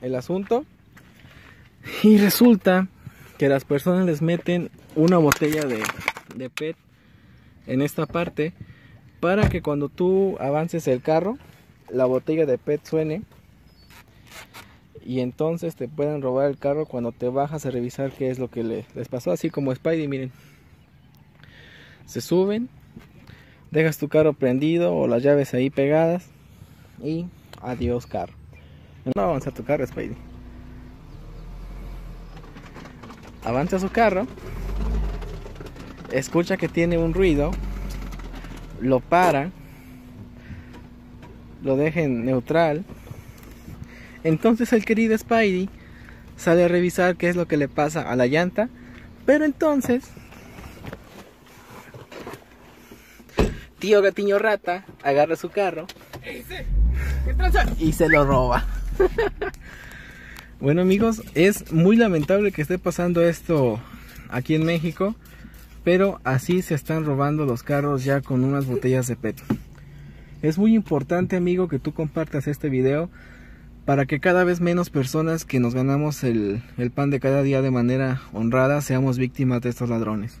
el asunto. Y resulta que las personas les meten una botella de, de PET en esta parte para que cuando tú avances el carro, la botella de PET suene y entonces te pueden robar el carro cuando te bajas a revisar qué es lo que les pasó, así como Spidey, miren. Se suben, dejas tu carro prendido o las llaves ahí pegadas y adiós carro. No avanza tu carro, Spidey. Avanza su carro, escucha que tiene un ruido, lo para, lo deja en neutral entonces el querido Spidey sale a revisar qué es lo que le pasa a la llanta. Pero entonces, tío Gatiño Rata agarra su carro y se lo roba. bueno amigos, es muy lamentable que esté pasando esto aquí en México. Pero así se están robando los carros ya con unas botellas de PET. Es muy importante amigo que tú compartas este video para que cada vez menos personas que nos ganamos el, el pan de cada día de manera honrada seamos víctimas de estos ladrones.